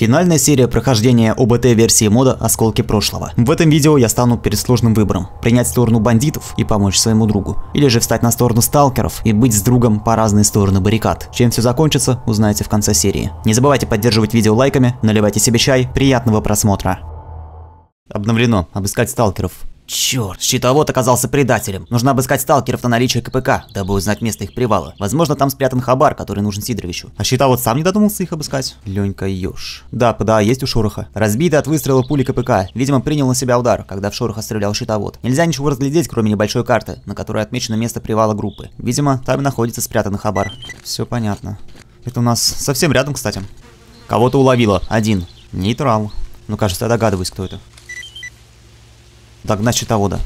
Финальная серия прохождения ОБТ версии мода «Осколки прошлого». В этом видео я стану перед сложным выбором. Принять сторону бандитов и помочь своему другу. Или же встать на сторону сталкеров и быть с другом по разные стороны баррикад. Чем все закончится, узнаете в конце серии. Не забывайте поддерживать видео лайками, наливайте себе чай, приятного просмотра. Обновлено. Обыскать сталкеров. Черт, щитовод оказался предателем. Нужно обыскать сталкеров на наличие КПК, дабы узнать место их привала. Возможно, там спрятан хабар, который нужен Сидоровичу. А щитовод сам не додумался их обыскать? Ленька Ёж. Да, ПДА есть у Шороха. Разбитый от выстрела пули КПК. Видимо, принял на себя удар, когда в Шороха стрелял щитовод. Нельзя ничего разглядеть, кроме небольшой карты, на которой отмечено место привала группы. Видимо, там и находится спрятанный хабар. Все понятно. Это у нас совсем рядом, кстати. Кого-то уловила. Один. Нейтрал. Ну, кажется, я догадываюсь, кто это. Догнать щитовода.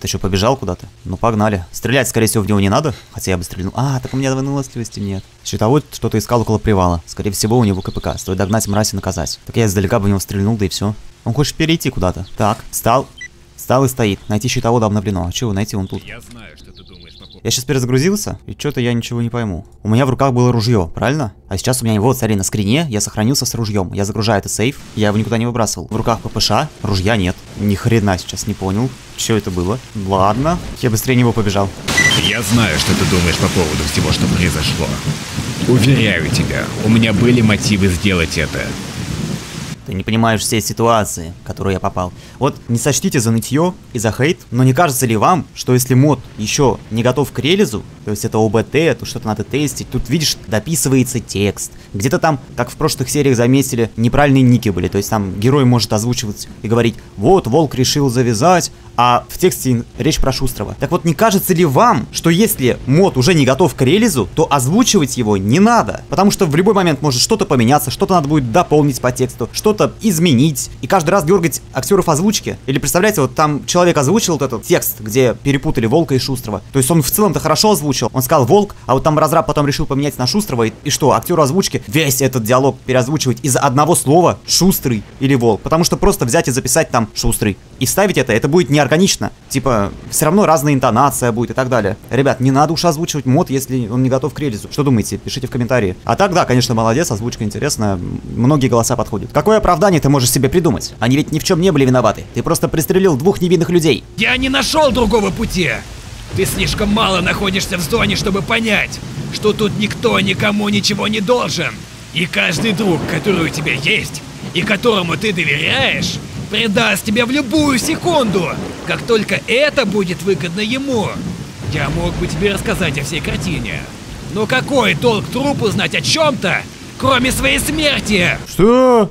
Ты что, побежал куда-то? Ну, погнали. Стрелять, скорее всего, в него не надо, хотя я бы стрельнул. А, так у меня выносливости нет. Щитовод что-то искал около привала. Скорее всего, у него КПК. Стоит догнать мразь и наказать. Так я издалека бы в него стрельнул, да и все. Он хочет перейти куда-то. Так, встал. Встал и стоит. Найти щитовода обновлено. А чего найти он тут? Я знаю, что ты думаешь. Я сейчас перезагрузился, и что-то я ничего не пойму. У меня в руках было ружье, правильно? А сейчас у меня его, смотри, на скрине, я сохранился с ружьем. Я загружаю это сейф, я его никуда не выбрасывал. В руках ППШ, ружья нет. Ни хрена сейчас не понял, что это было. Ладно, я быстрее него побежал. Я знаю, что ты думаешь по поводу всего, что произошло. Уверяю тебя, у меня были мотивы сделать это. Ты не понимаешь всей ситуации, в которую я попал. Вот не сочтите за нытье и за хейт, но не кажется ли вам, что если мод еще не готов к релизу, то есть это ОБТ, то что-то надо тестить, тут видишь, дописывается текст. Где-то там, как в прошлых сериях заметили, неправильные ники были, то есть там герой может озвучивать и говорить, вот, волк решил завязать, а в тексте речь про Шустрого. Так вот, не кажется ли вам, что если мод уже не готов к релизу, то озвучивать его не надо? Потому что в любой момент может что-то поменяться, что-то надо будет дополнить по тексту, что-то изменить. И каждый раз дергать актеров озвучки. Или представляете, вот там человек озвучил вот этот текст, где перепутали Волка и Шустрого. То есть он в целом-то хорошо озвучил. Он сказал Волк, а вот там разраб потом решил поменять на Шустрого. И, и что, актеру озвучки весь этот диалог переозвучивать из-за одного слова Шустрый или Волк. Потому что просто взять и записать там Шустрый. И ставить это, это будет не органично. Типа, все равно разная интонация будет и так далее. Ребят, не надо уж озвучивать мод, если он не готов к релизу. Что думаете? Пишите в комментарии. А так, да, конечно, молодец, озвучка интересная. Многие голоса подходят. Какое оправдание ты можешь себе придумать? Они ведь ни в чем не были виноваты. Ты просто пристрелил двух невинных людей. Я не нашел другого пути. Ты слишком мало находишься в зоне, чтобы понять, что тут никто никому ничего не должен. И каждый друг, который у тебя есть, и которому ты доверяешь, предаст тебя в любую секунду, как только это будет выгодно ему. Я мог бы тебе рассказать о всей картине. Но какой толк трупу знать о чем-то, кроме своей смерти? Что?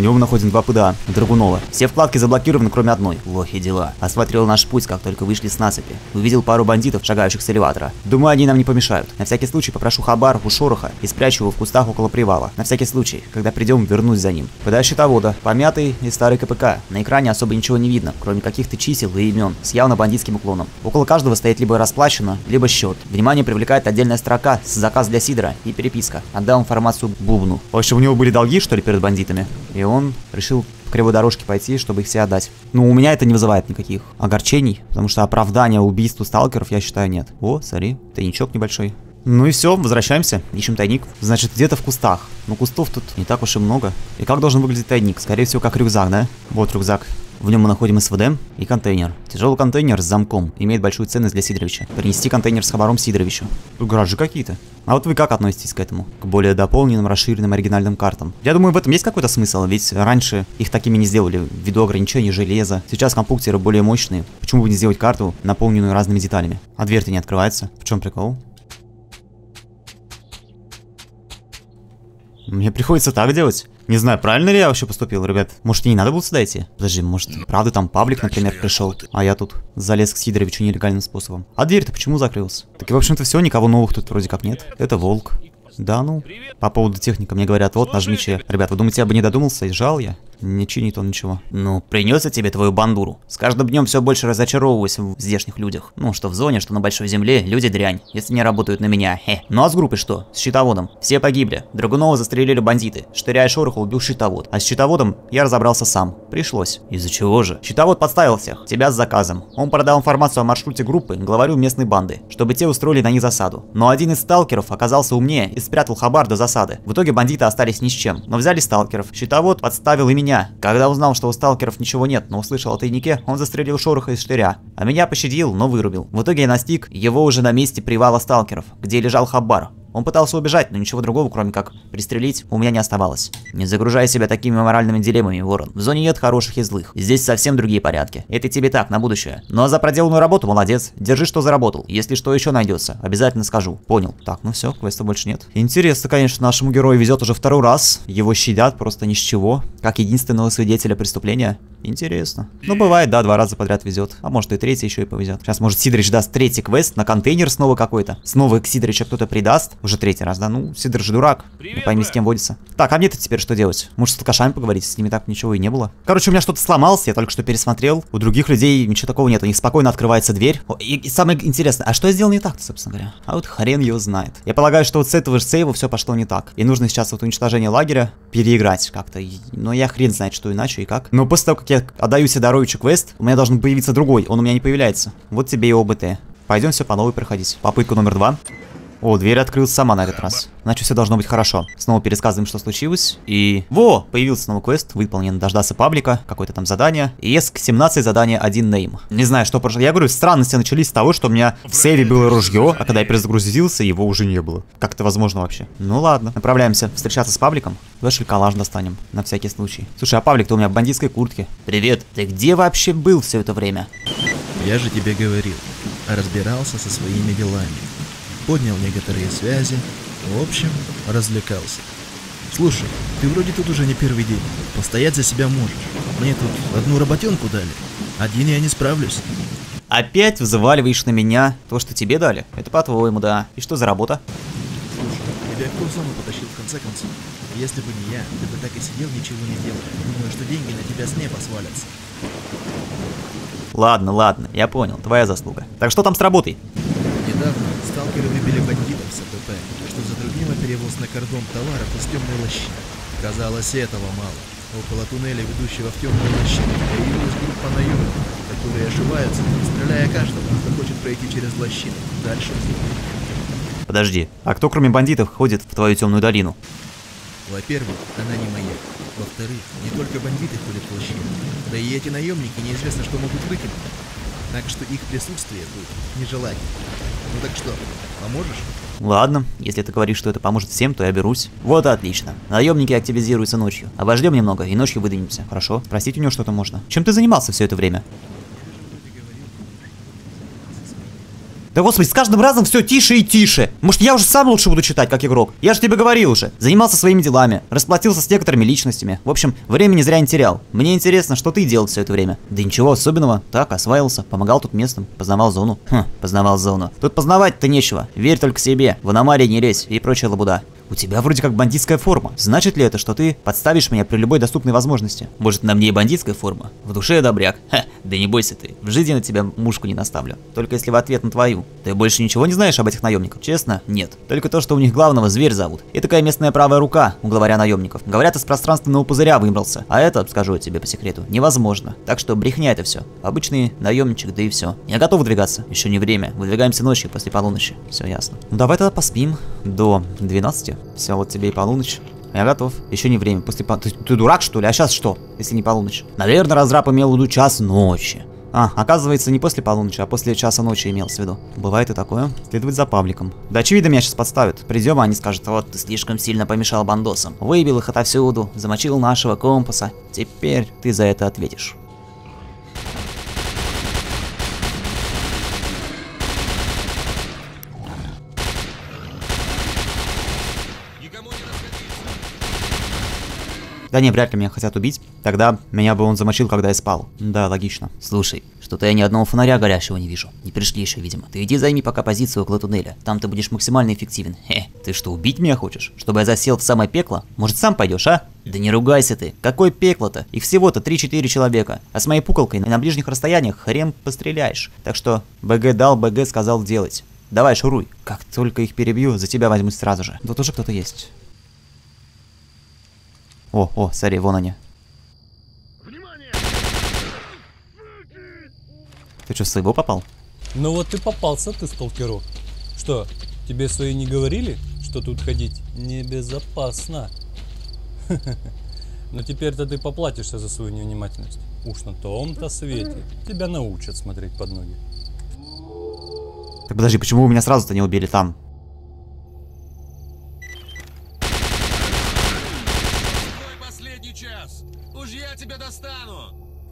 У него находим два ПДА, Драгунова. Все вкладки заблокированы, кроме одной. Лохи дела. Осмотрел наш путь, как только вышли с насыпи. Увидел пару бандитов, шагающих с элеватора. Думаю, они нам не помешают. На всякий случай попрошу Хабар у Шороха и спрячу его в кустах около привала. На всякий случай, когда придем, вернусь за ним. ПДА щитовода, помятый и старый КПК. На экране особо ничего не видно, кроме каких-то чисел и имен, с явно бандитским уклоном. Около каждого стоит либо расплачено, либо счет. Внимание привлекает отдельная строка с заказ для Сидора и переписка. Отдал информацию Бубну. В общем, у него были долги, что ли, перед бандитами? И решил по кривой дорожке пойти, чтобы их все отдать. Но у меня это не вызывает никаких огорчений, потому что оправдания убийству сталкеров, я считаю, нет. О, смотри, тайничок небольшой. Ну и все, возвращаемся, ищем тайник. Значит, где-то в кустах. Но кустов тут не так уж и много. И как должен выглядеть тайник? Скорее всего, как рюкзак, да? Вот рюкзак. В нем мы находим СВД и контейнер. Тяжелый контейнер с замком имеет большую ценность для Сидоровича. Принести контейнер с хабаром Сидоровичу. Тут гаражи какие-то. А вот вы как относитесь к этому? К более дополненным, расширенным оригинальным картам? Я думаю, в этом есть какой-то смысл, ведь раньше их такими не сделали ввиду ограничений железа. Сейчас компьютеры более мощные. Почему бы не сделать карту, наполненную разными деталями? А дверь-то не открывается. В чем прикол? Мне приходится так делать. Не знаю, правильно ли я вообще поступил, ребят. Может, не надо было сюда идти? Подожди, может, правда там паблик, например, пришел, а я тут залез к Сидоровичу нелегальным способом. А дверь-то почему закрылась? Так и, в общем-то, все, никого новых тут вроде как нет. Это волк. Да ну. По поводу техника мне говорят, вот, нажми че. Ребят, вы думаете, я бы не додумался? И жал я. Не чинит он ничего. Ну, принес я тебе твою бандуру. С каждым днем все больше разочаровываюсь в здешних людях. Ну, что в зоне, что на большой земле, люди дрянь, если не работают на меня. Хе. Ну а с группой что? С щитоводом. Все погибли. Драгунова застрелили бандиты. Штыря и Шороха убил щитовод. А с щитоводом я разобрался сам. Пришлось. Из-за чего же? Щитовод подставил всех. Тебя с заказом. Он продал информацию о маршруте группы главарю местной банды, чтобы те устроили на них засаду. Но один из сталкеров оказался умнее и спрятал хабар до засады. В итоге бандиты остались ни с чем. Но взяли сталкеров. Щитовод подставил и меня. Когда узнал, что у сталкеров ничего нет, но услышал о тайнике, он застрелил Шороха из штыря. А меня пощадил, но вырубил. В итоге я настиг его уже на месте привала сталкеров, где лежал хабар. Он пытался убежать, но ничего другого, кроме как пристрелить, у меня не оставалось. Не загружай себя такими моральными дилеммами, Ворон. В зоне нет хороших и злых. Здесь совсем другие порядки. Это тебе так, на будущее. Ну а за проделанную работу молодец. Держи, что заработал. Если что еще найдется, обязательно скажу. Понял. Так, ну все, квеста больше нет. Интересно, конечно, нашему герою везет уже второй раз. Его щадят просто ни с чего. Как единственного свидетеля преступления. Интересно. Ну, бывает, да, два раза подряд везет. А может и третий еще и повезет. Сейчас, может, Сидорич даст третий квест на контейнер снова какой-то. Снова к Сидорича кто-то придаст. Уже третий раз, да? Ну, Сидор же дурак. Не пойми, с кем водится. Так, а мне-то теперь что делать? Может, с алкашами поговорить? С ними так ничего и не было. Короче, у меня что-то сломалось, я только что пересмотрел. У других людей ничего такого нет. У них спокойно открывается дверь. И, и самое интересное, а что я сделал не так собственно говоря? А вот хрен его знает. Я полагаю, что вот с этого же сейва все пошло не так. И нужно сейчас вот уничтожение лагеря переиграть как-то. Но я хрен знает, что иначе и как. Но после того, как я отдаю Сидоровичу квест, у меня должен появиться другой. Он у меня не появляется. Вот тебе и ОБТ. Пойдем все по новой проходить. Попытка номер два. О, дверь открылась сама на этот раз. Значит, все должно быть хорошо. Снова пересказываем, что случилось. И... Во! Появился новый квест. Выполнен. Дождаться паблика. Какое-то там задание. ESC 17 задание 1 нейм. Не знаю, что прошло. Я говорю, странности начались с того, что у меня в сейве было ружье, а когда я перезагрузился, его уже не было. Как это возможно вообще? Ну ладно. Направляемся встречаться с пабликом. Давай шельколаж достанем. На всякий случай. Слушай, а паблик-то у меня в бандитской куртке. Привет. Ты где вообще был все это время? Я же тебе говорил. Разбирался со своими делами поднял некоторые связи, в общем, развлекался. Слушай, ты вроде тут уже не первый день, постоять за себя можешь. Мне тут одну работенку дали, один я не справлюсь. Опять взваливаешь на меня то, что тебе дали? Это по-твоему, да. И что за работа? Слушай, тебя кто сам потащил в конце концов? Если бы не я, ты бы так и сидел, ничего не делал. Думаю, что деньги на тебя с неба свалятся. Ладно, ладно, я понял, твоя заслуга. Так что там с работой? Недавно сталкеры выбили бандитов с АПП, что затруднило перевоз на кордон товаров из темной лощины. Казалось, этого мало. Около туннеля, ведущего в темную лощину, появилась группа наемников, которые ошиваются, стреляя каждого, кто хочет пройти через лощину. Дальше Подожди, а кто кроме бандитов ходит в твою темную долину? Во-первых, она не моя. Во-вторых, не только бандиты ходят в лощину, да и эти наемники неизвестно, что могут выкинуть. Так что их присутствие тут нежелательно. Ну так что, поможешь? Ладно, если ты говоришь, что это поможет всем, то я берусь. Вот отлично. Наемники активизируются ночью. Обождем немного и ночью выдвинемся. Хорошо? Спросить у него что-то можно. Чем ты занимался все это время? Да господи, с каждым разом все тише и тише. Может, я уже сам лучше буду читать, как игрок? Я же тебе говорил уже. Занимался своими делами, расплатился с некоторыми личностями. В общем, времени зря не терял. Мне интересно, что ты делал все это время. Да ничего особенного. Так, осваивался, помогал тут местным, познавал зону. Хм, познавал зону. Тут познавать-то нечего. Верь только себе. В аномалии не лезь и прочая лабуда. У тебя вроде как бандитская форма. Значит ли это, что ты подставишь меня при любой доступной возможности? Может, на мне и бандитская форма? В душе я добряк. Ха, да не бойся ты. В жизни на тебя мушку не наставлю. Только если в ответ на твою. Ты больше ничего не знаешь об этих наемниках? Честно? Нет. Только то, что у них главного зверь зовут. И такая местная правая рука у главаря наемников. Говорят, из пространственного пузыря выбрался. А это, скажу я тебе по секрету, невозможно. Так что брехня это все. Обычный наемничек, да и все. Я готов выдвигаться. Еще не время. Выдвигаемся ночью после полуночи. Все ясно. Ну давай тогда поспим до 12. Все, вот тебе и полуночь. Я готов. Еще не время. После по... ты, ты дурак, что ли? А сейчас что, если не полуночь? Наверное, разраб имел в виду час ночи. А, оказывается, не после полуночи, а после часа ночи имелось в виду. Бывает и такое. Следовать за пабликом. Да очевидно, меня сейчас подставят. Придем, а они скажут, вот ты слишком сильно помешал бандосам. Выбил их отовсюду, замочил нашего компаса. Теперь ты за это ответишь. Да не, вряд ли меня хотят убить. Тогда меня бы он замочил, когда я спал. Да, логично. Слушай, что-то я ни одного фонаря горящего не вижу. Не пришли еще, видимо. Ты иди займи пока позицию около туннеля. Там ты будешь максимально эффективен. Хе, ты что, убить меня хочешь? Чтобы я засел в самое пекло? Может, сам пойдешь, а? Да не ругайся ты. Какое пекло-то? Их всего-то 3-4 человека. А с моей пуколкой на ближних расстояниях хрен постреляешь. Так что БГ дал, БГ сказал делать. Давай, шуруй. Как только их перебью, за тебя возьмусь сразу же. Тут уже кто-то есть. О, о, смотри, вон они. Ты что, в своего попал? Ну вот ты попался, ты сталкеру. Что, тебе свои не говорили, что тут ходить небезопасно? Но теперь-то ты поплатишься за свою невнимательность. Уж на том-то свете тебя научат смотреть под ноги. Так подожди, почему вы меня сразу-то не убили там?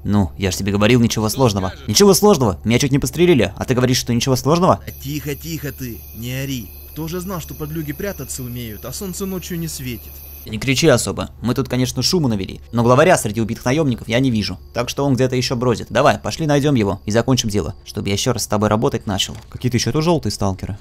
Ну, я же тебе говорил, ничего сложного. Ничего сложного, меня чуть не пострелили, а ты говоришь, что ничего сложного? А тихо, тихо ты, не ори. Кто же знал, что подлюги прятаться умеют, а солнце ночью не светит? Не кричи особо. Мы тут, конечно, шуму навели, но главаря среди убитых наемников я не вижу. Так что он где-то еще бродит. Давай, пошли найдем его и закончим дело, чтобы я еще раз с тобой работать начал. Какие-то еще то желтые сталкеры.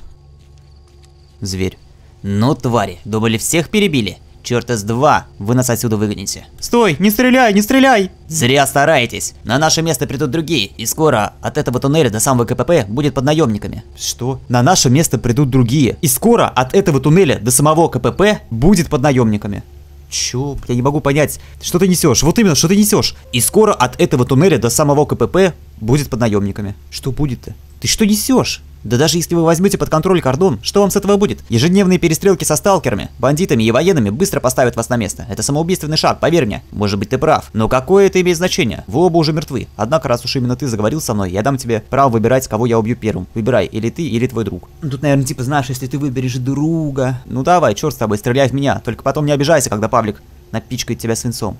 Зверь. Ну, твари, думали всех перебили? Черт с два, вы нас отсюда выгоните. Стой, не стреляй, не стреляй! Зря стараетесь. На наше место придут другие, и скоро от этого туннеля до самого КПП будет под наемниками. Что? На наше место придут другие, и скоро от этого туннеля до самого КПП будет под наемниками. Чё? Я не могу понять, что ты несешь? Вот именно, что ты несешь? И скоро от этого туннеля до самого КПП будет под наемниками. Что будет-то? Ты что несешь? Да даже если вы возьмете под контроль кордон, что вам с этого будет? Ежедневные перестрелки со сталкерами, бандитами и военными быстро поставят вас на место. Это самоубийственный шаг, поверь мне. Может быть ты прав, но какое это имеет значение? Вы оба уже мертвы. Однако, раз уж именно ты заговорил со мной, я дам тебе право выбирать, кого я убью первым. Выбирай, или ты, или твой друг. Ну, Тут, наверное, типа, знаешь, если ты выберешь друга... Ну давай, черт с тобой, стреляй в меня. Только потом не обижайся, когда Павлик напичкает тебя свинцом.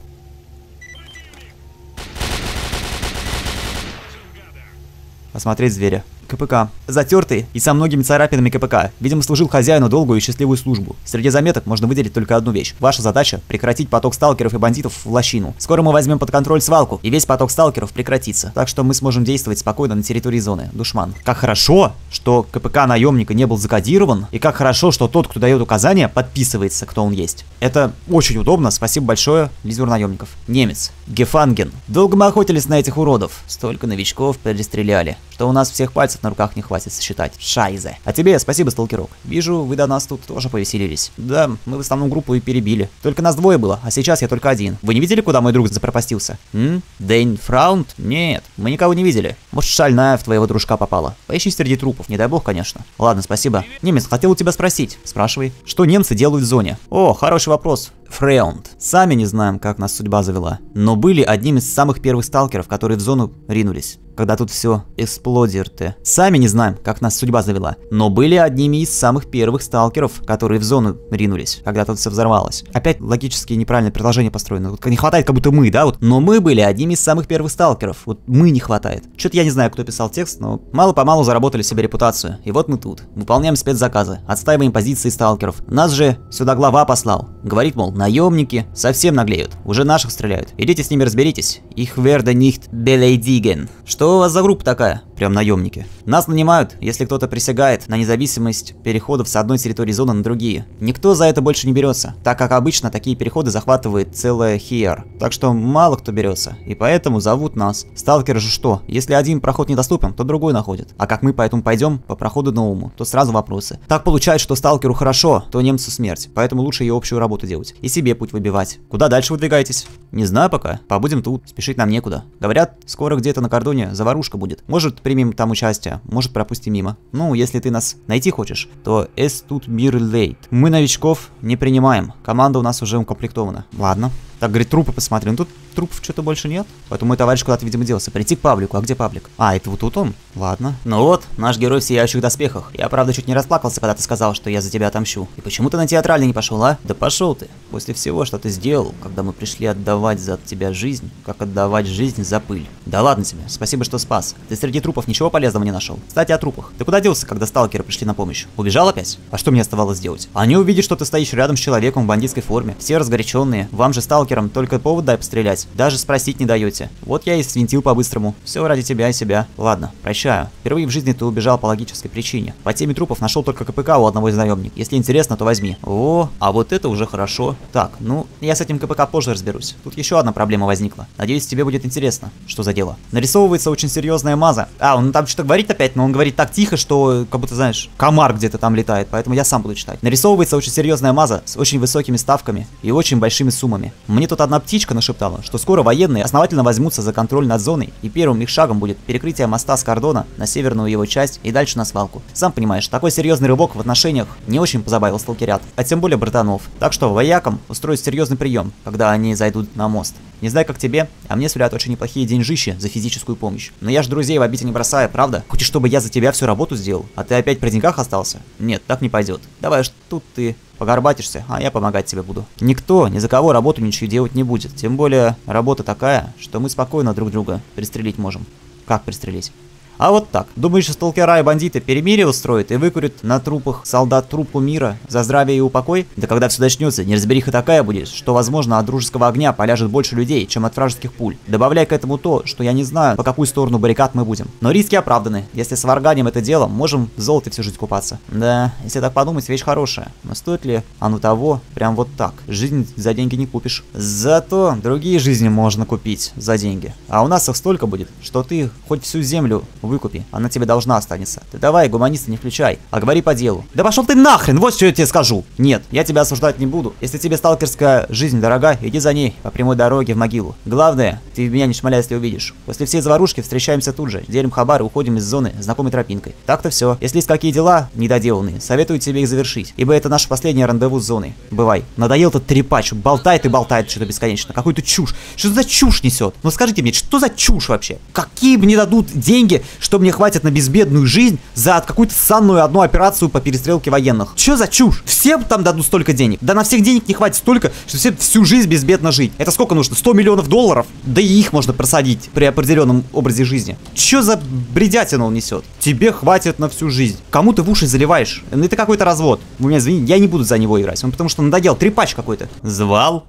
Осмотреть зверя. КПК. Затертый и со многими царапинами КПК. Видимо, служил хозяину долгую и счастливую службу. Среди заметок можно выделить только одну вещь. Ваша задача – прекратить поток сталкеров и бандитов в лощину. Скоро мы возьмем под контроль свалку, и весь поток сталкеров прекратится. Так что мы сможем действовать спокойно на территории зоны. Душман. Как хорошо, что КПК наемника не был закодирован, и как хорошо, что тот, кто дает указания, подписывается, кто он есть. Это очень удобно, спасибо большое, лидер наемников. Немец. Гефанген. Долго мы охотились на этих уродов. Столько новичков перестреляли, что у нас всех пальцев на руках не хватит сосчитать. Шайзе. А тебе спасибо, сталкерок. Вижу, вы до нас тут тоже повеселились. Да, мы в основном группу и перебили. Только нас двое было, а сейчас я только один. Вы не видели, куда мой друг запропастился? М? Дэйн Фраунд? Нет, мы никого не видели. Может, шальная в твоего дружка попала. Поищи среди трупов, не дай бог, конечно. Ладно, спасибо. Немец, хотел у тебя спросить. Спрашивай. Что немцы делают в зоне? О, хороший вопрос. Фраунд. Сами не знаем, как нас судьба завела, но были одним из самых первых сталкеров, которые в зону ринулись когда тут все эксплодирует. Сами не знаем, как нас судьба завела, но были одними из самых первых сталкеров, которые в зону ринулись, когда тут все взорвалось. Опять логически неправильное предложение построено. Вот не хватает, как будто мы, да, вот. Но мы были одними из самых первых сталкеров. Вот мы не хватает. Что-то я не знаю, кто писал текст, но мало-помалу заработали себе репутацию. И вот мы тут. Выполняем спецзаказы, отстаиваем позиции сталкеров. Нас же сюда глава послал. Говорит, мол, наемники совсем наглеют. Уже наших стреляют. Идите с ними разберитесь. Их верда нихт белейдиген. Что у вас за группа такая? Прям наемники. Нас нанимают, если кто-то присягает на независимость переходов с одной территории зоны на другие. Никто за это больше не берется, так как обычно такие переходы захватывает целая хер. Так что мало кто берется, и поэтому зовут нас. Сталкеры же что? Если один проход недоступен, то другой находит. А как мы поэтому пойдем по проходу новому, то сразу вопросы. Так получается, что сталкеру хорошо, то немцу смерть. Поэтому лучше ее общую работу делать. И себе путь выбивать. Куда дальше выдвигаетесь? Не знаю пока. Побудем тут. Спешить нам некуда. Говорят, скоро где-то на кордоне заварушка будет. Может, примем там участие, может, пропустим мимо. Ну, если ты нас найти хочешь, то S тут мир лейт. Мы новичков не принимаем. Команда у нас уже укомплектована. Ладно. Так, говорит, трупы посмотрим. Ну, тут трупов что-то больше нет. Поэтому мой товарищ куда-то, видимо, делся. Прийти к Павлику. А где Павлик? А, это вот тут он? Ладно. Ну вот, наш герой в сияющих доспехах. Я, правда, чуть не расплакался, когда ты сказал, что я за тебя отомщу. И почему ты на театральный не пошел, а? Да пошел ты. После всего, что ты сделал, когда мы пришли отдавать за тебя жизнь, как отдавать жизнь за пыль. Да ладно тебе, спасибо, что спас. Ты среди трупов ничего полезного не нашел. Кстати, о трупах. Ты куда делся, когда сталкеры пришли на помощь? Убежал опять? А что мне оставалось делать? Они увидят, что ты стоишь рядом с человеком в бандитской форме. Все разгоряченные. Вам же, сталкерам, только повод дай пострелять. Даже спросить не даете. Вот я и свинтил по-быстрому. Все ради тебя и себя. Ладно, прощаю. Впервые в жизни ты убежал по логической причине. По теме трупов нашел только КПК у одного из наемников. Если интересно, то возьми. О, а вот это уже хорошо. Так, ну, я с этим КПК позже разберусь. Тут еще одна проблема возникла. Надеюсь, тебе будет интересно. Что за дело? Нарисовывается очень серьезная маза. А, он там что-то говорит опять, но он говорит так тихо, что как будто, знаешь, комар где-то там летает. Поэтому я сам буду читать. Нарисовывается очень серьезная маза с очень высокими ставками и очень большими суммами. Мне тут одна птичка нашептала, что скоро военные основательно возьмутся за контроль над зоной, и первым их шагом будет перекрытие моста с кордона на северную его часть и дальше на свалку. Сам понимаешь, такой серьезный рывок в отношениях не очень позабавил сталкерят, а тем более братанов. Так что воякам устроить серьезный прием, когда они зайдут на мост. Не знаю, как тебе, а мне сулят очень неплохие деньжищи за физическую помощь. Но я ж друзей в обиде не бросаю, правда? Хочешь, чтобы я за тебя всю работу сделал, а ты опять при деньгах остался? Нет, так не пойдет. Давай ж тут ты погорбатишься, а я помогать тебе буду. Никто ни за кого работу ничего делать не будет. Тем более, работа такая, что мы спокойно друг друга пристрелить можем. Как пристрелить? А вот так. Думаешь, сталкера и бандиты перемирие устроят и выкурят на трупах солдат трупу мира за здравие и упокой? Да когда все начнется, неразбериха такая будет, что, возможно, от дружеского огня поляжет больше людей, чем от вражеских пуль. Добавляй к этому то, что я не знаю, по какую сторону баррикад мы будем. Но риски оправданы. Если сварганим это дело, можем в золоте всю жизнь купаться. Да, если так подумать, вещь хорошая. Но стоит ли оно того, прям вот так? Жизнь за деньги не купишь. Зато другие жизни можно купить за деньги. А у нас их столько будет, что ты хоть всю землю выкупи, она тебе должна останется. Ты давай, гуманиста не включай, а говори по делу. Да пошел ты нахрен, вот что я тебе скажу. Нет, я тебя осуждать не буду. Если тебе сталкерская жизнь дорога, иди за ней по прямой дороге в могилу. Главное, ты меня не шмаляй, если увидишь. После всей заварушки встречаемся тут же, делим хабар и уходим из зоны знакомой тропинкой. Так-то все. Если есть какие дела недоделанные, советую тебе их завершить, ибо это наше последнее рандеву с зоной. Бывай. Надоел этот трепач, болтает и болтает что-то бесконечно. Какую-то чушь. Что за чушь несет? Ну скажите мне, что за чушь вообще? Какие мне дадут деньги, что мне хватит на безбедную жизнь за какую-то санную одну операцию по перестрелке военных? Что за чушь? Всем там дадут столько денег? Да на всех денег не хватит столько, что все всю жизнь безбедно жить. Это сколько нужно? 100 миллионов долларов? Да и их можно просадить при определенном образе жизни. Что за бредятина он несет? Тебе хватит на всю жизнь. Кому ты в уши заливаешь? Ну, Это какой-то развод. Вы меня извините, я не буду за него играть. Он потому что надоел. Трепач какой-то. Звал?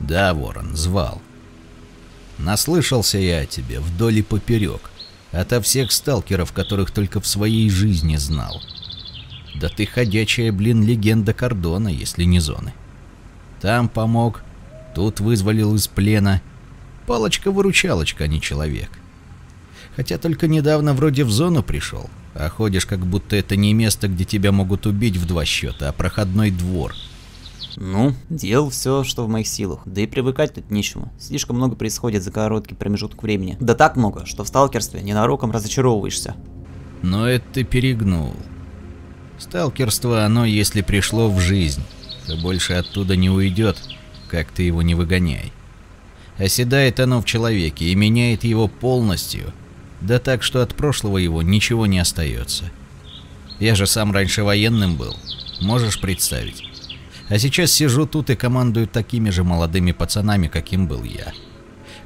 Да, Ворон, звал. Наслышался я о тебе вдоль и поперек. Ото всех сталкеров, которых только в своей жизни знал. Да ты ходячая, блин, легенда кордона, если не зоны. Там помог, тут вызволил из плена. Палочка-выручалочка, а не человек. Хотя только недавно вроде в зону пришел, а ходишь как будто это не место, где тебя могут убить в два счета, а проходной двор. Ну, делал все, что в моих силах. Да и привыкать тут нечему. Слишком много происходит за короткий промежуток времени. Да так много, что в сталкерстве ненароком разочаровываешься. Но это ты перегнул. Сталкерство, оно, если пришло в жизнь, то больше оттуда не уйдет, как ты его не выгоняй. Оседает оно в человеке и меняет его полностью, да так, что от прошлого его ничего не остается. Я же сам раньше военным был, можешь представить? А сейчас сижу тут и командую такими же молодыми пацанами, каким был я.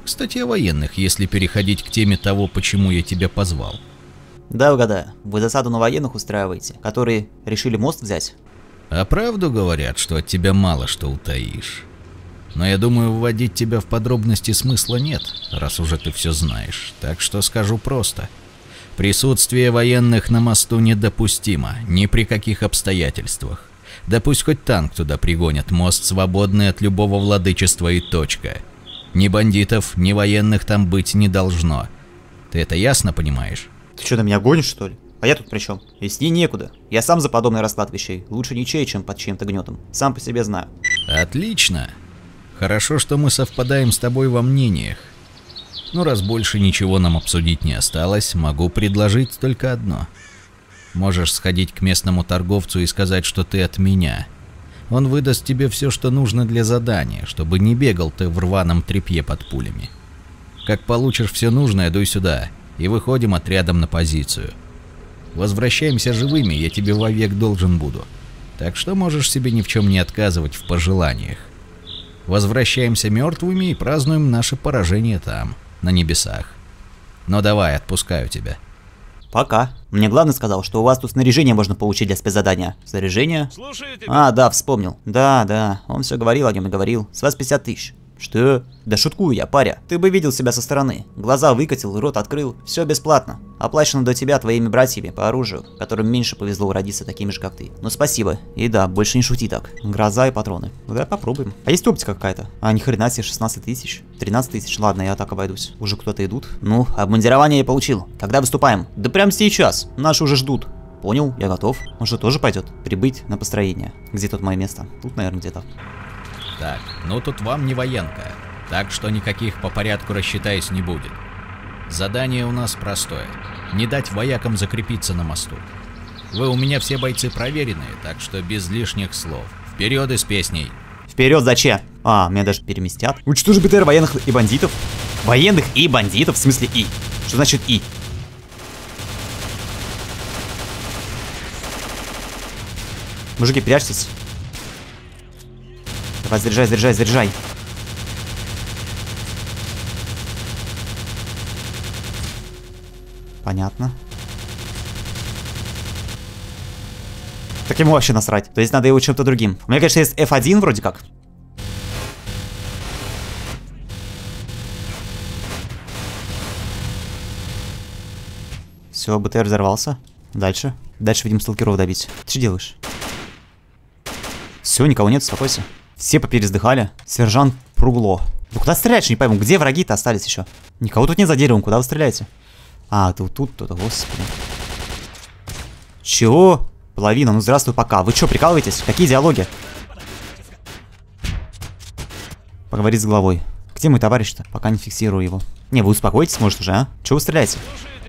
Кстати, о военных, если переходить к теме того, почему я тебя позвал. Да, угадаю. Вы засаду на военных устраиваете, которые решили мост взять? А правду говорят, что от тебя мало что утаишь. Но я думаю, вводить тебя в подробности смысла нет, раз уже ты все знаешь. Так что скажу просто. Присутствие военных на мосту недопустимо, ни при каких обстоятельствах. Да пусть хоть танк туда пригонят, мост свободный от любого владычества и точка. Ни бандитов, ни военных там быть не должно. Ты это ясно понимаешь? Ты что, на меня гонишь, что ли? А я тут при чем? Вести некуда. Я сам за подобный расклад вещей. Лучше ничей, чем под чьим-то гнетом. Сам по себе знаю. Отлично. Хорошо, что мы совпадаем с тобой во мнениях. Ну, раз больше ничего нам обсудить не осталось, могу предложить только одно. Можешь сходить к местному торговцу и сказать, что ты от меня. Он выдаст тебе все, что нужно для задания, чтобы не бегал ты в рваном тряпье под пулями. Как получишь все нужное, дуй сюда, и выходим отрядом на позицию. Возвращаемся живыми, я тебе вовек должен буду. Так что можешь себе ни в чем не отказывать в пожеланиях. Возвращаемся мертвыми и празднуем наше поражение там, на небесах. Но давай, отпускаю тебя. Пока. Мне главный сказал, что у вас тут снаряжение можно получить для спецзадания. Снаряжение? Слушаю тебя. А, да, вспомнил. Да, да, он все говорил о нем и говорил. С вас 50 тысяч. Что? Да шуткую я, паря. Ты бы видел себя со стороны. Глаза выкатил, рот открыл. Все бесплатно. Оплачено до тебя твоими братьями по оружию, которым меньше повезло уродиться такими же, как ты. Ну спасибо. И да, больше не шути так. Гроза и патроны. Давай попробуем. А есть оптика какая-то? А, ни хрена себе, 16 тысяч. 13 тысяч. Ладно, я так обойдусь. Уже кто-то идут. Ну, обмундирование я получил. Когда выступаем? Да прям сейчас. Наши уже ждут. Понял, я готов. Может, тоже пойдет? Прибыть на построение. Где тут мое место? Тут, наверное, где-то. Так, ну тут вам не военка, так что никаких по порядку рассчитаясь не будет. Задание у нас простое. Не дать воякам закрепиться на мосту. Вы у меня все бойцы проверенные, так что без лишних слов. Вперед и с песней. Вперед, зачем? А, меня даже переместят. Уничтожи БТР военных и бандитов. Военных и бандитов? В смысле и? Что значит и? Мужики, прячьтесь. Давай, заряжай, заряжай, заряжай. Понятно. Так ему вообще насрать. То есть надо его чем-то другим. У меня, конечно, есть F1 вроде как. Все, БТР взорвался. Дальше. Дальше, видим, сталкеров добить. Ты что делаешь? Все, никого нет, успокойся. Все поперездыхали. Сержант Пругло. Вы куда стреляете, не пойму, где враги-то остались еще? Никого тут нет за деревом, куда вы стреляете? А, ты тут кто-то, господи. Чего? Половина, ну здравствуй, пока. Вы что, прикалываетесь? Какие диалоги? Поговорить с главой. Где мой товарищ-то? Пока не фиксирую его. Не, вы успокойтесь, может, уже, а? Чего вы стреляете?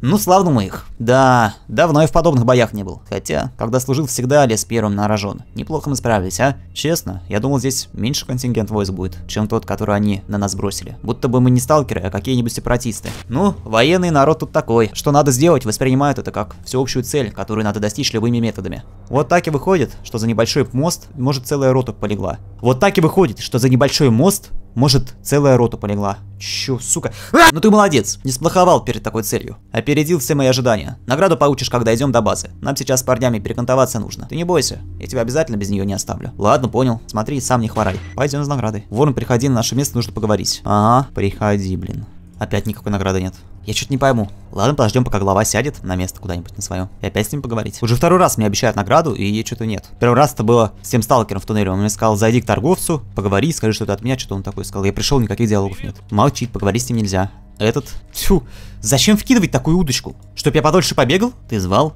Ну, славно мы их. Да, давно я в подобных боях не был. Хотя, когда служил, всегда лез первым на рожон. Неплохо мы справились, а? Честно, я думал, здесь меньше контингент войск будет, чем тот, который они на нас бросили. Будто бы мы не сталкеры, а какие-нибудь сепаратисты. Ну, военный народ тут такой. Что надо сделать, воспринимают это как всеобщую цель, которую надо достичь любыми методами. Вот так и выходит, что за небольшой мост может целая рота полегла. Вот так и выходит, что за небольшой мост может, целая рота полегла. Чё, сука. А! Ну ты молодец, не сплоховал перед такой целью. Опередил все мои ожидания. Награду получишь, когда идем до базы. Нам сейчас с парнями перекантоваться нужно. Ты не бойся, я тебя обязательно без нее не оставлю. Ладно, понял. Смотри, сам не хворай. Пойдем с наградой. Ворон, приходи на наше место, нужно поговорить. Ага, приходи, блин. Опять никакой награды нет. Я что-то не пойму. Ладно, подождем, пока глава сядет на место куда-нибудь на свое. И опять с ним поговорить. Уже второй раз мне обещают награду, и ей что-то нет. Первый раз это было с тем сталкером в туннеле. Он мне сказал, зайди к торговцу, поговори, скажи что-то от меня, что-то он такой сказал. Я пришел, никаких диалогов нет. Молчит, поговорить с ним нельзя. Этот... Тьфу, зачем вкидывать такую удочку? Чтоб я подольше побегал? Ты звал?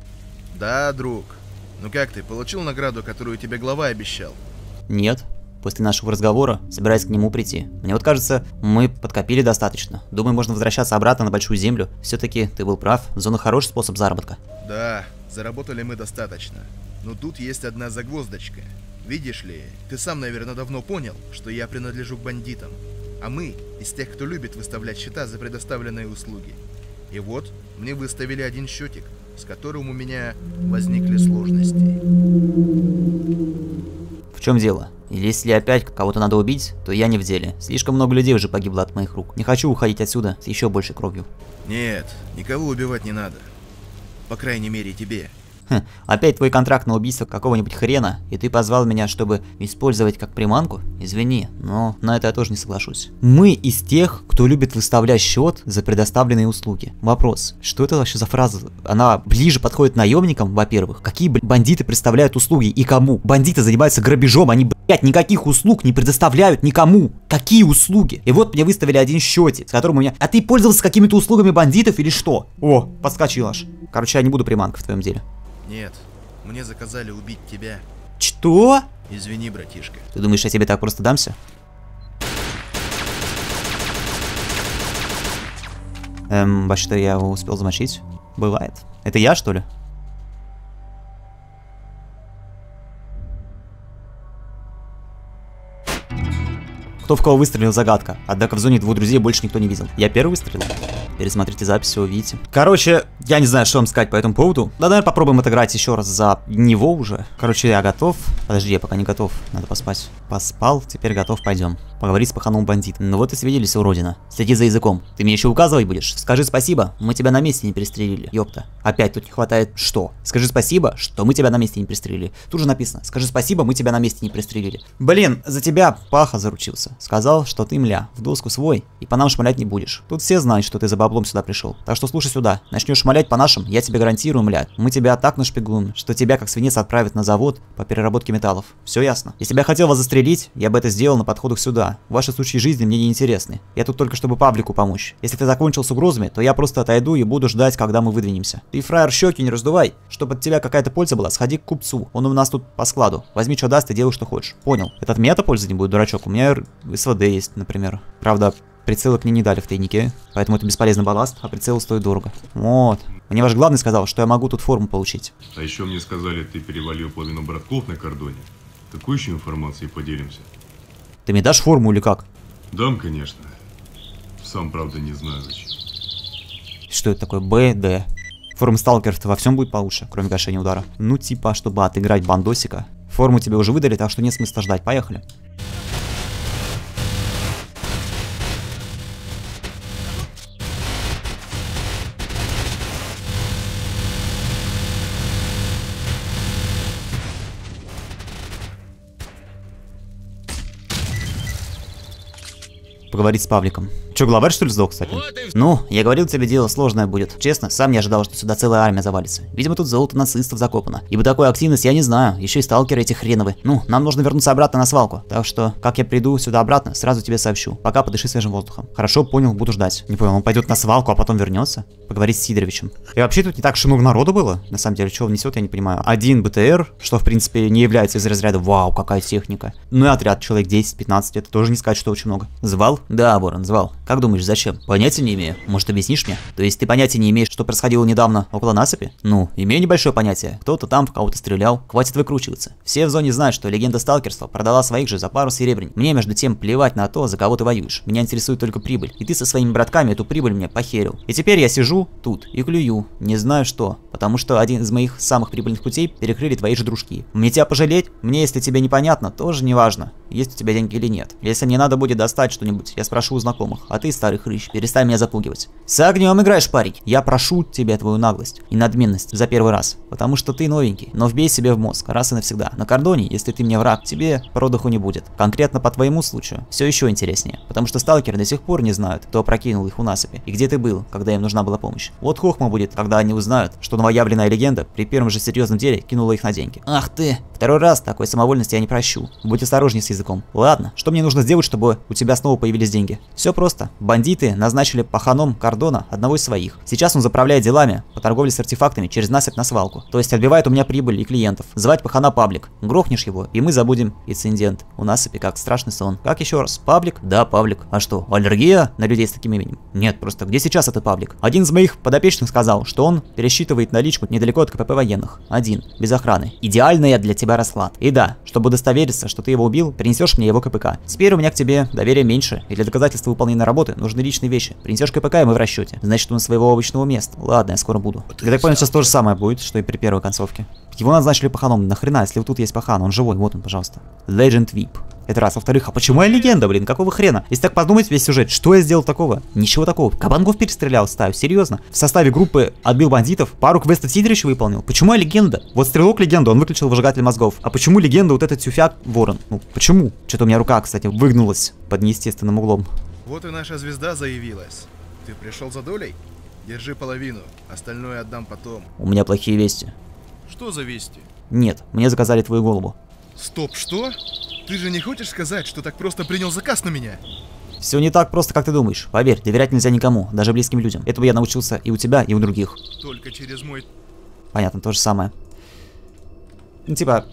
Да, друг. Ну как ты, получил награду, которую тебе глава обещал? Нет. После нашего разговора собираюсь к нему прийти. Мне вот кажется, мы подкопили достаточно. Думаю, можно возвращаться обратно на Большую Землю. Все-таки ты был прав, зона хороший способ заработка. Да, заработали мы достаточно. Но тут есть одна загвоздочка. Видишь ли, ты сам, наверное, давно понял, что я принадлежу к бандитам. А мы из тех, кто любит выставлять счета за предоставленные услуги. И вот, мне выставили один счетик, с которым у меня возникли сложности. В чем дело? Или если опять кого-то надо убить, то я не в деле. Слишком много людей уже погибло от моих рук. Не хочу уходить отсюда с еще большей кровью. Нет, никого убивать не надо. По крайней мере, тебе. Хм, опять твой контракт на убийство какого-нибудь хрена, и ты позвал меня, чтобы использовать как приманку? Извини, но на это я тоже не соглашусь. Мы из тех, кто любит выставлять счет за предоставленные услуги. Вопрос, что это вообще за фраза? Она ближе подходит наемникам, во-первых. Какие, бандиты представляют услуги и кому? Бандиты занимаются грабежом, они, блядь, никаких услуг не предоставляют никому. Какие услуги? И вот мне выставили один счетик, с которым у меня... А ты пользовался какими-то услугами бандитов или что? О, подскочил аж. Короче, я не буду приманкой в твоем деле. Нет, мне заказали убить тебя. Что? Извини, братишка. Ты думаешь, я тебе так просто дамся? Эм, вообще-то я его успел замочить. Бывает. Это я, что ли? Кто в кого выстрелил, загадка. Однако в зоне двух друзей больше никто не видел. Я первый выстрелил? Пересмотрите запись, все увидите. Короче, я не знаю, что вам сказать по этому поводу. Да, наверное, попробуем отыграть еще раз за него уже. Короче, я готов. Подожди, я пока не готов. Надо поспать. Поспал, теперь готов, пойдем. Поговорить с паханом бандитом. Ну вот и свиделись, уродина. Следи за языком. Ты мне еще указывать будешь? Скажи спасибо, мы тебя на месте не перестрелили. Ёпта. Опять тут не хватает что? Скажи спасибо, что мы тебя на месте не пристрелили. Тут же написано. Скажи спасибо, мы тебя на месте не пристрелили. Блин, за тебя Паха заручился. Сказал, что ты, мля, в доску свой, и по нам шмалять не будешь. Тут все знают, что ты за баблом сюда пришел. Так что слушай сюда. Начнешь шмалять по нашим, я тебе гарантирую, мля. Мы тебя так нашпигуем, что тебя как свинец отправят на завод по переработке металлов. Все ясно. Если бы я хотел вас застрелить, я бы это сделал на подходах сюда. Ваши случаи жизни мне не интересны. Я тут только чтобы паблику помочь. Если ты закончил с угрозами, то я просто отойду и буду ждать, когда мы выдвинемся. Ты, фраер, щеки не раздувай. Чтобы от тебя какая-то польза была, сходи к купцу. Он у нас тут по складу. Возьми, что даст и делай, что хочешь. Понял. Это от меня-то пользы не будет, дурачок. У меня СВД есть, например. Правда, Прицелок мне не дали в тайнике, поэтому это бесполезный балласт, а прицел стоит дорого. Вот. Мне ваш главный сказал, что я могу тут форму получить. А еще мне сказали, ты перевалил половину братков на кордоне. Такой еще информацией поделимся? Ты мне дашь форму или как? Дам, конечно. Сам, правда, не знаю зачем. Что это такое? Б, Д. Форма сталкеров-то во всем будет получше, кроме гашения удара. Ну, типа, чтобы отыграть бандосика. Форму тебе уже выдали, так что нет смысла ждать. Поехали. Поговорить с Павликом. Че, главарь что ли сдох, кстати? Вот и Ну, я говорил тебе, дело сложное будет. Честно, сам не ожидал, что сюда целая армия завалится. Видимо, тут золото нацистов закопано. Ибо такой активность я не знаю. Еще и сталкеры эти хреновы. Ну, нам нужно вернуться обратно на свалку. Так что, как я приду сюда обратно, сразу тебе сообщу. Пока подыши свежим воздухом. Хорошо, понял, буду ждать. Не понял, он пойдет на свалку, а потом вернется? Поговорить с Сидоровичем. И вообще тут не так много народу было. На самом деле, что он несет, я не понимаю. Один БТР, что в принципе не является из разряда «Вау, какая техника». Ну и отряд человек 10-15, это тоже не сказать, что очень много. Звал? Да, Ворон, звал. Как думаешь, зачем? Понятия не имею. Может, объяснишь мне? То есть ты понятия не имеешь, что происходило недавно около насыпи? Ну, имею небольшое понятие. Кто-то там в кого-то стрелял. Хватит выкручиваться. Все в зоне знают, что легенда сталкерства продала своих же за пару серебрян. Мне, между тем, плевать на то, за кого ты воюешь. Меня интересует только прибыль. И ты со своими братками эту прибыль мне похерил. И теперь я сижу тут и клюю. Не знаю что. Потому что один из моих самых прибыльных путей перекрыли твои же дружки. Мне тебя пожалеть? Мне, если тебе непонятно, тоже не важно, есть у тебя деньги или нет. Если мне надо будет достать что-нибудь, я спрошу у знакомых. А ты, старый хрыщ, перестань меня запугивать. С огнем играешь, парень. Я прошу тебя твою наглость и надменность за первый раз. Потому что ты новенький, но вбей себе в мозг раз и навсегда. На кордоне, если ты мне враг, тебе продыху не будет. Конкретно по твоему случаю все еще интереснее. Потому что сталкеры до сих пор не знают, кто прокинул их у насыпи и где ты был, когда им нужна была помощь. Вот хохма будет, когда они узнают, что новоявленная легенда при первом же серьезном деле кинула их на деньги. Ах ты! Второй раз такой самовольности я не прощу. Будь осторожней с языком. Ладно, что мне нужно сделать, чтобы у тебя снова появились деньги? Все просто. Бандиты назначили паханом кордона одного из своих. Сейчас он заправляет делами по торговле с артефактами через насыпь на свалку. То есть отбивает у меня прибыль и клиентов. Звать пахана паблик. Грохнешь его, и мы забудем инцидент. У насыпи как страшный сон. Как еще раз? Паблик? Да, паблик. А что, аллергия на людей с таким именем? Нет, просто где сейчас этот паблик? Один из моих подопечных сказал, что он пересчитывает наличку недалеко от КПП военных. Один, без охраны. Идеальная для тебя расклад. И да, чтобы удостовериться, что ты его убил, принесешь мне его КПК. Теперь у меня к тебе доверия меньше, и для доказательства выполнения работы нужны личные вещи. Принесешь КПК, и мы в расчете. Значит, он своего обычного места. Ладно, я скоро буду. Я так понял, сейчас то же самое будет, что и при первой концовке. Его назначили паханом. Нахрена, если вот тут есть пахан, он живой, вот он, пожалуйста. Legend VIP. Это раз. Во-вторых, а почему я легенда, блин? Какого хрена? Если так подумать весь сюжет, что я сделал такого? Ничего такого. Кабангов перестрелял, ставь, серьезно. В составе группы отбил бандитов, пару квестов Сидоровича выполнил. Почему я легенда? Вот стрелок легенда, он выключил выжигатель мозгов. А почему легенда вот этот тюфяк ворон? Ну, почему? Что-то у меня рука, кстати, выгнулась под неестественным углом. Вот и наша звезда заявилась. Ты пришел за долей? Держи половину, остальное отдам потом. У меня плохие вести. Что за вести? Нет, мне заказали твою голову. Стоп, что? Ты же не хочешь сказать, что так просто принял заказ на меня? Все не так просто, как ты думаешь. Поверь, доверять нельзя никому, даже близким людям. Этого я научился и у тебя, и у других. Только через мой... Понятно, то же самое. Ну, типа...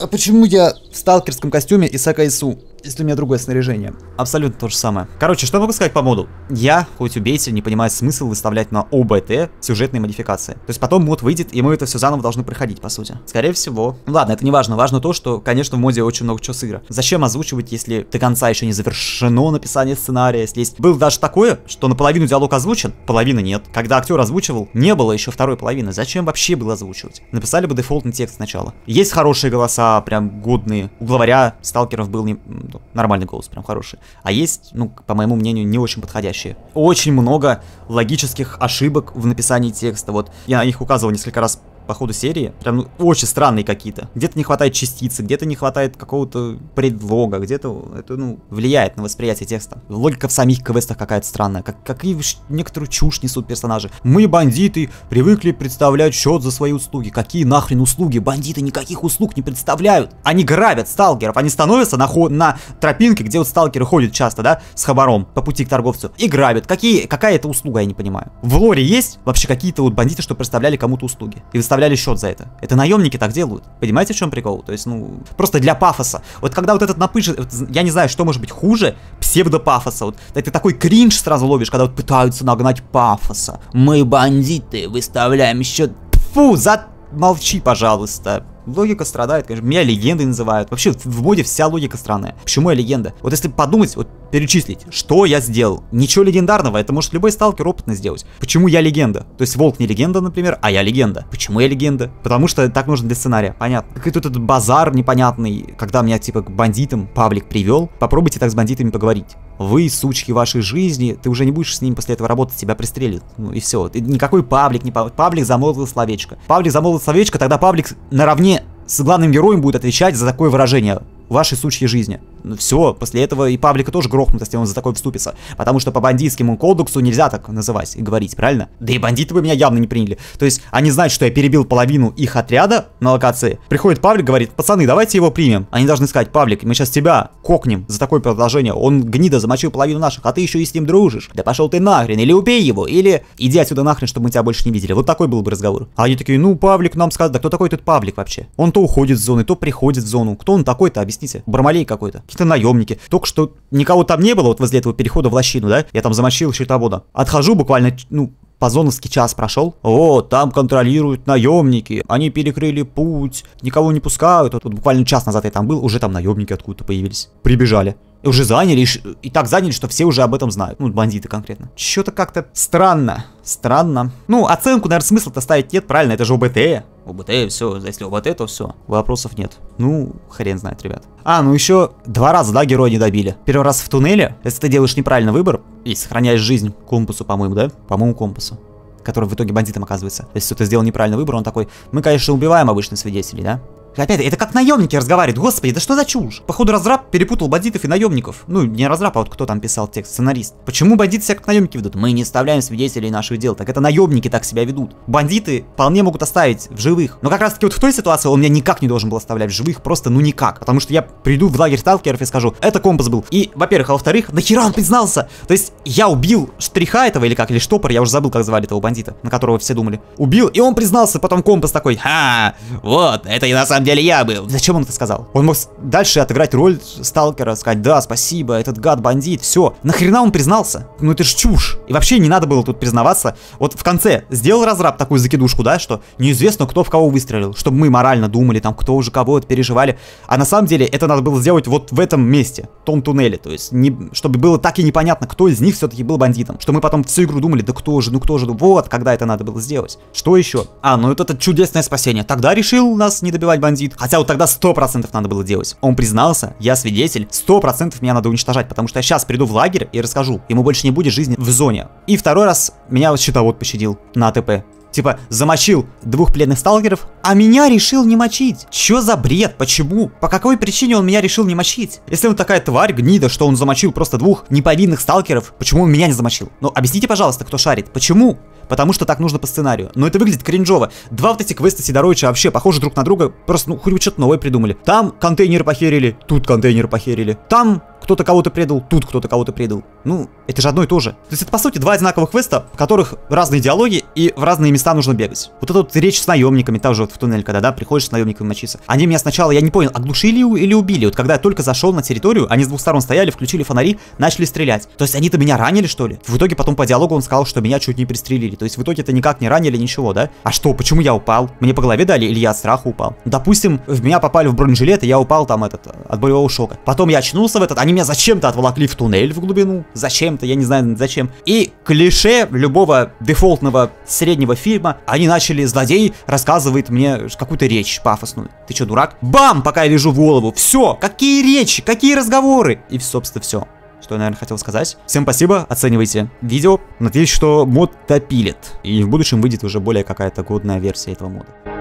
А почему я в сталкерском костюме и с АКСУ? Если у меня другое снаряжение. Абсолютно то же самое. Короче, что могу сказать по моду? Я, хоть убейте, не понимаю смысл выставлять на ОБТ сюжетные модификации. То есть потом мод выйдет, и мы это все заново должны проходить, по сути. Скорее всего. Ладно, это не важно. Важно то, что, конечно, в моде очень много чего сыгра. Зачем озвучивать, если до конца еще не завершено написание сценария? Если есть... Было даже такое, что наполовину диалог озвучен, половины нет. Когда актер озвучивал, не было еще второй половины. Зачем вообще было озвучивать? Написали бы дефолтный текст сначала. Есть хорошие голоса, прям годные. У главаря сталкеров был не... ну, нормальный голос, прям хороший. А есть, ну, по моему мнению, не очень подходящие. Очень много логических ошибок в написании текста. Вот я на них указывал несколько раз по ходу серии. Прям очень странные какие-то. Где-то не хватает частицы, где-то не хватает какого-то предлога, где-то это, ну, влияет на восприятие текста. Логика в самих квестах какая-то странная. Как, какие некоторую чушь несут персонажи. Мы, бандиты, привыкли представлять счет за свои услуги. Какие нахрен услуги? Бандиты никаких услуг не представляют. Они грабят сталкеров. Они становятся на, ход, на тропинке, где вот сталкеры ходят часто, да, с хабаром по пути к торговцу. И грабят. Какие, какая это услуга, я не понимаю. В лоре есть вообще какие-то вот бандиты, что представляли кому-то услуги. И выставляли выставляли счет за это. Это наемники так делают. Понимаете, в чем прикол? То есть, ну, просто для пафоса. Вот когда вот этот напыш... Я не знаю, что может быть хуже псевдопафоса. Вот это такой кринж сразу ловишь, когда вот пытаются нагнать пафоса. Мы бандиты, выставляем счет. Фу, за... Молчи, пожалуйста. Логика страдает, конечно. Меня легендой называют. Вообще, в моде вся логика странная. Почему я легенда? Вот если подумать, вот перечислить, что я сделал. Ничего легендарного, это может любой сталкер опытно сделать. Почему я легенда? То есть Волк не легенда, например, а я легенда. Почему я легенда? Потому что так нужно для сценария, понятно. Какой тут этот базар непонятный, когда меня типа к бандитам паблик привел. Попробуйте так с бандитами поговорить. Вы, сучки вашей жизни, ты уже не будешь с ними после этого работать, тебя пристрелят. Ну и все. никакой паблик не паблик. Паблик замолвил словечко. Паблик замолвил словечко, тогда паблик наравне с главным героем будет отвечать за такое выражение вашей сучьей жизни. Ну, все, после этого и паблика тоже грохнут, если он за такое вступится. Потому что по бандитскому кодексу нельзя так называть и говорить, правильно? Да и бандиты бы меня явно не приняли. То есть они знают, что я перебил половину их отряда на локации. Приходит Павлик, говорит, пацаны, давайте его примем. Они должны сказать, Павлик, мы сейчас тебя кокнем за такое предложение. Он гнида замочил половину наших, а ты еще и с ним дружишь. Да пошел ты нахрен, или убей его, или иди отсюда нахрен, чтобы мы тебя больше не видели. Вот такой был бы разговор. А они такие, ну, Павлик нам сказал, да кто такой этот Павлик вообще? Он то уходит в зоны, то приходит в зону. Кто он такой-то, объясните. Бармалей какой-то. Какие-то наемники только что никого там не было, вот возле этого перехода в лощину, да? Я там замочил щитовода. Отхожу буквально, ну, по зоновский час прошел. О, там контролируют наемники. Они перекрыли путь, никого не пускают. Вот, вот буквально час назад я там был, уже там наемники откуда-то появились. Прибежали. И уже заняли, и так заняли, что все уже об этом знают. Ну, бандиты конкретно. Что-то как-то странно. Странно. Ну, оценку, наверное, смысла-то ставить нет, правильно, это же ОБТ. ОБТ, все, если ОБТ, то все. Вопросов нет. Ну, хрен знает, ребят. А, ну еще два раза, да, героя не добили. Первый раз в туннеле, если ты делаешь неправильный выбор и сохраняешь жизнь компасу, по-моему, да? По-моему, компасу который в итоге бандитом оказывается. Если кто-то сделал неправильный выбор, он такой, мы, конечно, убиваем обычных свидетелей, да? Опять, это как наемники разговаривают. Господи, да что за чушь? Походу разраб перепутал бандитов и наемников. Ну, не разраб, а вот кто там писал текст, сценарист. Почему бандиты себя как наемники ведут? Мы не оставляем свидетелей наших дел. Так это наемники так себя ведут. Бандиты вполне могут оставить в живых. Но как раз таки вот в той ситуации он меня никак не должен был оставлять в живых. Просто ну никак. Потому что я приду в лагерь сталкеров и скажу, это компас был. И, во-первых, а во-вторых, нахера он признался? То есть я убил штриха этого или как, или штопор, я уже забыл, как звали этого бандита, на которого все думали. Убил, и он признался, потом компас такой, ха, вот, это и на самом деле я был. Зачем он это сказал? Он мог дальше отыграть роль сталкера, сказать, да, спасибо, этот гад бандит, все. Нахрена он признался? Ну это ж чушь. И вообще не надо было тут признаваться. Вот в конце сделал разраб такую закидушку, да, что неизвестно, кто в кого выстрелил, чтобы мы морально думали, там, кто уже кого-то переживали. А на самом деле это надо было сделать вот в этом месте, в том туннеле. То есть, не, чтобы было так и непонятно, кто из них все-таки был бандитом. Что мы потом всю игру думали, да кто же, ну кто же, ну вот, когда это надо было сделать. Что еще? А, ну это, это чудесное спасение. Тогда решил нас не добивать бандит. Хотя вот тогда сто процентов надо было делать. Он признался, я свидетель, сто процентов меня надо уничтожать, потому что я сейчас приду в лагерь и расскажу, ему больше не будет жизни в зоне. И второй раз меня вот щитовод пощадил на АТП. Типа, замочил двух пленных сталкеров, а меня решил не мочить. Чё за бред? Почему? По какой причине он меня решил не мочить? Если он такая тварь, гнида, что он замочил просто двух неповинных сталкеров, почему он меня не замочил? Ну, объясните, пожалуйста, кто шарит, почему? Потому что так нужно по сценарию. Но это выглядит кринжово. Два вот эти квеста Сидоровича вообще похожи друг на друга, просто ну хоть что-то новое придумали. Там контейнеры похерили, тут контейнеры похерили. Там кто-то кого-то предал, тут кто-то кого-то предал. Ну, это же одно и то же. То есть это, по сути, два одинаковых квеста, в которых разные диалоги и в разные места нужно бегать. Вот эта вот речь с наемниками, там же вот в туннель, когда, да, приходишь с наемниками мочиться. Они меня сначала, я не понял, оглушили или убили. Вот когда я только зашел на территорию, они с двух сторон стояли, включили фонари, начали стрелять. То есть они-то меня ранили, что ли? В итоге потом по диалогу он сказал, что меня чуть не пристрелили. То есть в итоге это никак не ранили, ничего, да? А что, почему я упал? Мне по голове дали или я от страха упал? Допустим, в меня попали в бронежилет, и я упал там этот, от боевого шока. Потом я очнулся в этот, они меня зачем-то отволокли в туннель в глубину. Зачем-то, я не знаю зачем. И клише любого дефолтного среднего фильма, они начали, злодей рассказывает мне какую-то речь пафосную. Ты что, дурак? Бам! Пока я лежу в голову. Все! Какие речи? Какие разговоры? И, собственно, все что я, наверное, хотел сказать. Всем спасибо, оценивайте видео. Надеюсь, что мод допилит. И в будущем выйдет уже более какая-то годная версия этого мода.